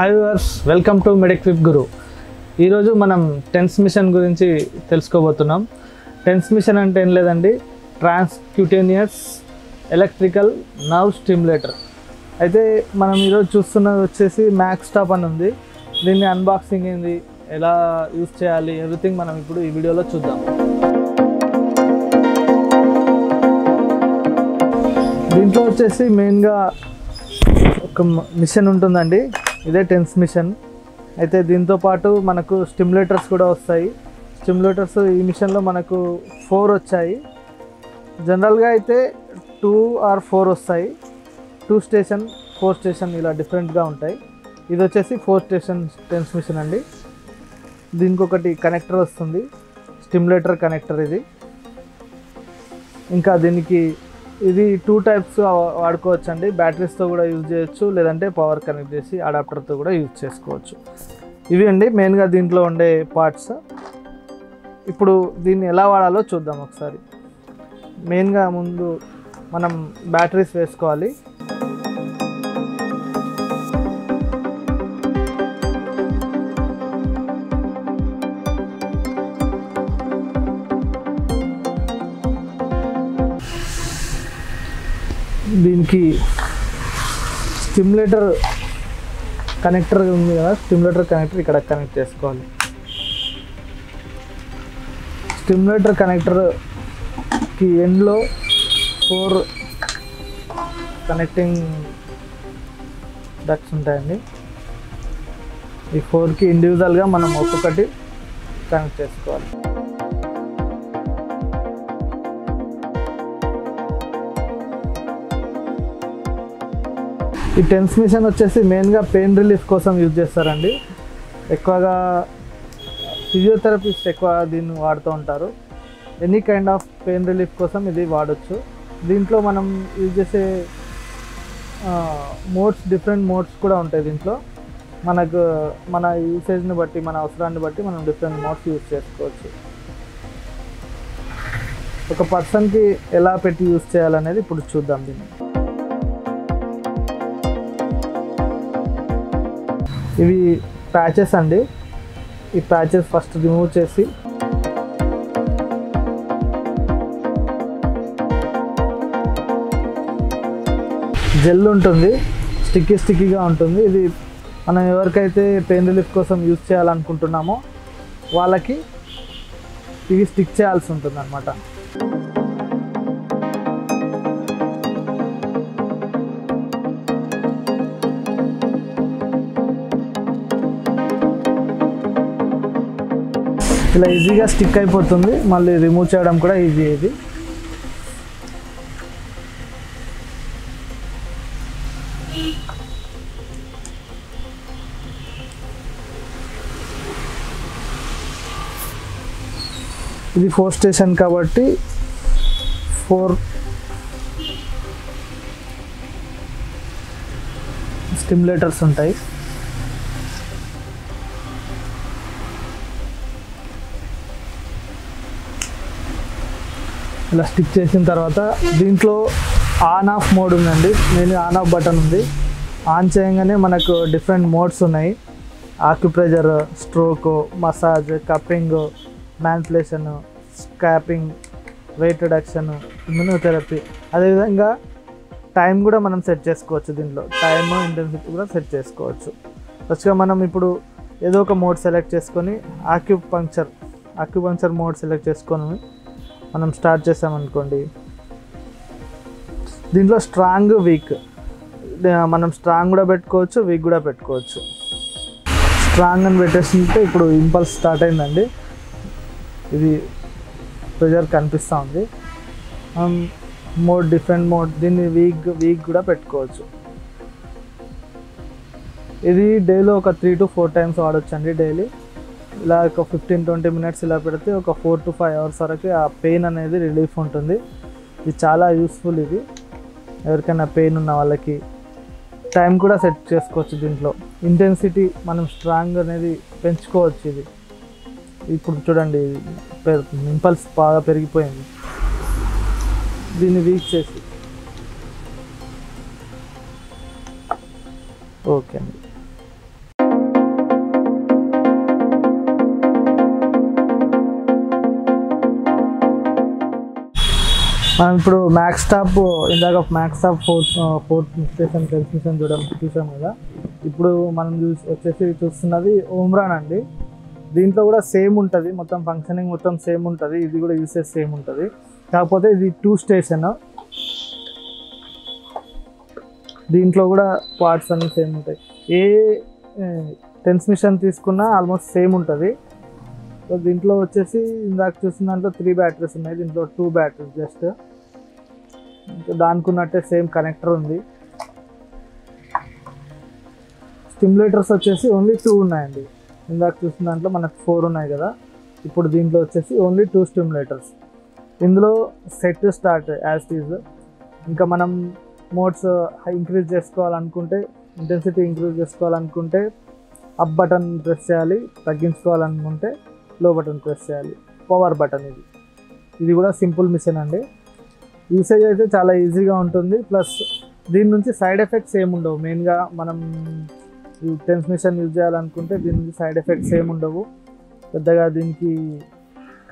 Hi viewers welcome to Mediquip Guru ఈరోజు మనం tense machine గురించి తెలుసుకోబోతున్నాం. టెన్స్ మిషన్ అంటే ఏం లేదండి ట్రాన్స్క్యూటేనియస్ ఎలక్ట్రికల్ నర్వ్ స్టిమ్యులేటర్ అయితే మనం ఈరోజు చూస్తున్నది వచ్చేసి మ్యాక్స్ టాప్ అని ఉంది. దీన్ని అన్బాక్సింగ్ ఏంది ఎలా యూజ్ చేయాలి ఎవ్రీథింగ్ మనం ఇప్పుడు ఈ వీడియోలో చూద్దాం. దీంట్లో వచ్చేసి మెయిన్గా ఒక మిషన్ ఉంటుందండి. ఇదే టెన్స్ మిషన్. అయితే దీంతో పాటు మనకు స్టిమ్యులేటర్స్ కూడా వస్తాయి. స్టిమ్యులేటర్స్ ఈ మిషన్లో మనకు ఫోర్ వచ్చాయి. జనరల్గా అయితే టూ ఆర్ ఫోర్ వస్తాయి. టూ స్టేషన్ ఫోర్ స్టేషన్ ఇలా డిఫరెంట్గా ఉంటాయి. ఇది వచ్చేసి ఫోర్ స్టేషన్ టెన్స్ మిషన్ అండి. దీనికి ఒకటి కనెక్టర్ వస్తుంది. స్టిమ్యులేటర్ కనెక్టర్ ఇది. ఇంకా దీనికి ఇది టూ టైప్స్ వాడుకోవచ్చు అండి బ్యాటరీస్తో కూడా యూజ్ చేయొచ్చు లేదంటే పవర్ కనెక్ట్ చేసి అడాప్టర్తో కూడా యూజ్ చేసుకోవచ్చు. ఇవి అండి మెయిన్గా దీంట్లో ఉండే పార్ట్స్ ఇప్పుడు దీన్ని ఎలా వాడాలో చూద్దాం ఒకసారి. మెయిన్గా ముందు మనం బ్యాటరీస్ వేసుకోవాలి. దీనికి స్టిమ్యులేటర్ కనెక్టర్ ఉంది కదా స్టిమ్యులేటర్ కనెక్టర్ ఇక్కడ కనెక్ట్ చేసుకోవాలి. స్టిమ్యులేటర్ కనెక్టర్కి ఎండ్లో ఫోర్ కనెక్టింగ్ డక్స్ ఉంటాయండి. ఈ ఫోర్కి ఇండివిజువల్గా మనం ఒక్కొక్కటి కనెక్ట్ చేసుకోవాలి. ఈ టెన్స్ మిషన్ వచ్చేసి మెయిన్గా పెయిన్ రిలీఫ్ కోసం యూజ్ చేస్తారండి. ఎక్కువగా ఫిజియోథెరపిస్ట్ ఎక్కువ దీన్ని వాడుతూ ఉంటారు. Any kind of pain relief కోసం ఇది వాడచ్చు. దీంట్లో మనం యూజ్ చేసే మోడ్స్ డిఫరెంట్ మోడ్స్ కూడా ఉంటాయి దీంట్లో. మనకు మన యూసేజ్ని బట్టి మన అవసరాన్ని బట్టి మనం డిఫరెంట్ మోడ్స్ యూజ్ చేసుకోవచ్చు. ఒక పర్సన్కి ఎలా పెట్టి యూజ్ చేయాలనేది ఇప్పుడు చూద్దాం దీన్ని. ఇవి ప్యాచెస్ అండి. ఈ ప్యాచెస్ ఫస్ట్ రిమూవ్ చేసి జెల్ ఉంటుంది స్టిక్కీ స్టిక్కీగా ఉంటుంది. ఇది మనం ఎవరికైతే పెయిన్ రిలీఫ్ కోసం యూజ్ చేయాలనుకుంటున్నామో వాళ్ళకి ఇవి స్టిక్ చేయాల్సి ఉంటుంది అనమాట ఇలా ఈజీగా స్టిక్ అయిపోతుంది. మళ్ళీ రిమూవ్ చేయడం కూడా ఈజీ ఇది. ఇది ఫోర్ స్టేషన్ కాబట్టి ఫోర్ స్టిమ్యులేటర్స్ ఉంటాయి. ఇలా స్టిక్ చేసిన తర్వాత దీంట్లో ఆన్ ఆఫ్ మోడ్ ఉందండి. నేను ఆన్ ఆఫ్ బటన్ ఉంది. ఆన్ చేయగానే మనకు డిఫరెంట్ మోడ్స్ ఉన్నాయి. Acupressure stroke massage cupping manipulation scraping weight reduction immunotherapy అదేవిధంగా టైం కూడా మనం సెట్ చేసుకోవచ్చు దీంట్లో. టైమ్ ఇంటెన్సిటీ కూడా సెట్ చేసుకోవచ్చు. ఫస్ట్గా మనం ఇప్పుడు ఏదో ఒక మోడ్ సెలెక్ట్ చేసుకొని ఆక్యుపంక్చర్ ఆక్యుపంక్చర్ మోడ్ సెలెక్ట్ చేసుకొని మనం స్టార్ట్ చేసామనుకోండి దీంట్లో స్ట్రాంగ్ వీక్. మనం స్ట్రాంగ్ కూడా పెట్టుకోవచ్చు వీక్ కూడా పెట్టుకోవచ్చు. స్ట్రాంగ్ అని పెట్టేస్తుంటే ఇప్పుడు ఇంపల్స్ స్టార్ట్ అయిందండి. ఇది ప్రెజర్ కనిపిస్తూ ఉంది. మోడ్ డిఫరెంట్ మోడ్ దీన్ని వీక్ వీక్ కూడా పెట్టుకోవచ్చు. ఇది డైలీ ఒక త్రీ టు ఫోర్ టైమ్స్ వాడచ్చు అండి డైలీ. ఇలా ఒక ఫిఫ్టీన్ ట్వంటీ మినిట్స్ ఇలా పెడితే ఒక ఫోర్ టు ఫైవ్ అవర్స్ వరకు ఆ పెయిన్ అనేది రిలీఫ్ ఉంటుంది. ఇది చాలా యూస్ఫుల్ ఇది. ఎవరికైనా పెయిన్ ఉన్న వాళ్ళకి టైం కూడా సెట్ చేసుకోవచ్చు దీంట్లో. ఇంటెన్సిటీ మనం స్ట్రాంగ్ అనేది పెంచుకోవచ్చు ఇది. ఇప్పుడు చూడండి ఇంపల్స్ బాగా పెరిగిపోయింది. దీన్ని వీక్ చేసి. ఓకే అండి. మనం ఇప్పుడు మ్యాక్స్ టాప్ ఇందాక max top fourth fourth station transmission చూడడం చూసాం కదా? ఇప్పుడు మనం చూసి వచ్చేసి చూస్తున్నది ఓమ్రాన్ అండి. దీంట్లో కూడా సేమ్ ఉంటుంది మొత్తం ఫంక్షనింగ్ మొత్తం సేమ్ ఉంటుంది ఇది కూడా యూసేజ్ సేమ్ ఉంటుంది. కాకపోతే ఇది టూ స్టేషన్ దీంట్లో కూడా పార్ట్స్ అన్ని సేమ్ ఉంటాయి. ఏ ట్రాన్స్మిషన్ తీసుకున్నా ఆల్మోస్ట్ సేమ్ ఉంటుంది. సో దీంట్లో వచ్చేసి ఇందాక చూసిన దాంట్లో త్రీ బ్యాటరీస్ ఉన్నాయి దీంట్లో టూ బ్యాటరీస్ జస్ట్ దానికి ఉన్నట్టే సేమ్ కనెక్టర్ ఉంది. స్టిమ్యులేటర్స్ వచ్చేసి ఓన్లీ టూ ఉన్నాయండి. ఇందాక చూసిన దాంట్లో మనకు ఫోర్ ఉన్నాయి కదా. ఇప్పుడు దీంట్లో వచ్చేసి ఓన్లీ టూ స్టిమ్యులేటర్స్ ఇందులో సెట్ స్టార్ట్ యాజ్ ఈజ్ ఇంకా మనం మోడ్స్ ఇంక్రీజ్ చేసుకోవాలనుకుంటే ఇంటెన్సిటీ ఇంక్రీజ్ చేసుకోవాలనుకుంటే అప్ బటన్ ప్రెస్ చేయాలి తగ్గించుకోవాలనుకుంటే లో బటన్ ప్రెస్ చేయాలి. పవర్ బటన్ ఇది. ఇది కూడా సింపుల్ మిషన్ అండి. యూసేజ్ అయితే చాలా ఈజీగా ఉంటుంది. ప్లస్ దీని నుంచి సైడ్ ఎఫెక్ట్స్ ఏమి ఉండవు. మెయిన్గా మనం ట్రాన్స్మిషన్ యూజ్ చేయాలనుకుంటే దీని నుంచి సైడ్ ఎఫెక్ట్స్ ఏమి ఉండవు. పెద్దగా దీనికి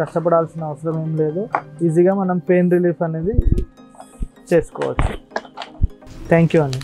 కష్టపడాల్సిన అవసరం ఏం లేదు. ఈజీగా మనం పెయిన్ రిలీఫ్ అనేది చేసుకోవచ్చు. థ్యాంక్ యూ అండి